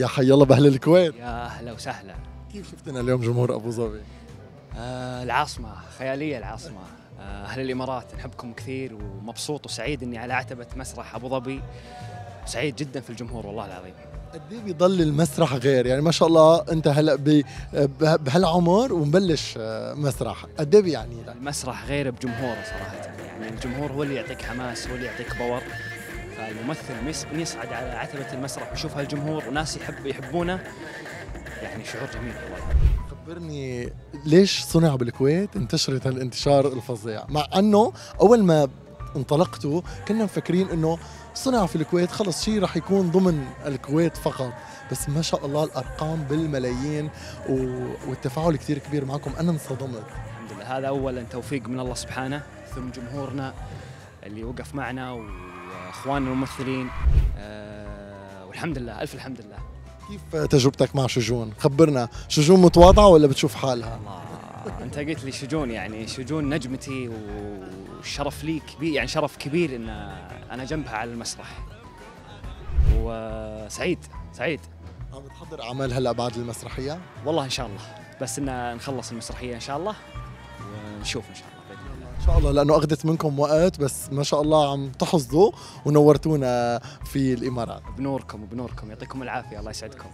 يا حي الله بأهل الكويت. يا أهلا وسهلا. كيف شفتنا اليوم جمهور أبو ظبي؟ آه العاصمة خيالية العاصمة. آه أهل الإمارات نحبكم كثير ومبسوط وسعيد إني على عتبة مسرح أبو ظبي. سعيد جدا في الجمهور والله العظيم. قد إيه بيضل المسرح غير؟ يعني ما شاء الله أنت هلا بهالعمر ومبلش آه، مسرح. قد إيه بيعني لك؟ المسرح غير بجمهوره صراحة. يعني الجمهور هو اللي يعطيك حماس هو اللي يعطيك باور. فالممثل من يصعد على عتبة المسرح ويشوف هالجمهور وناس يحب يحبونه. يعني شعور جميل والله. خبرني ليش صنع بالكويت انتشرت هالانتشار الفظيع؟ مع أنه أول ما انطلقتوا كنا مفكرين إنه صنع في الكويت خلص شيء رح يكون ضمن الكويت فقط. بس ما شاء الله الأرقام بالملايين و... والتفاعل كثير كبير معكم. أنا انصدمت. الحمد لله. هذا اولا توفيق من الله سبحانه ثم جمهورنا اللي وقف معنا واخواننا الممثلين آه والحمد لله ألف الحمد لله. كيف تجربتك مع شجون؟ خبرنا شجون متواضعه ولا بتشوف حالها؟ الله أنت قلت لي شجون يعني شجون نجمتي والشرف لي كبير يعني شرف كبير إن أنا جنبها على المسرح. وسعيد سعيد. عم بتحضر أعمال هلأ بعد المسرحية؟ والله إن شاء الله بس إن نخلص المسرحية إن شاء الله ونشوف إن شاء الله. إن شاء الله لأنه أخذت منكم وقت بس ما شاء الله عم تحصدوا ونورتونا في الإمارات. بنوركم وبنوركم يعطيكم العافية الله يسعدكم.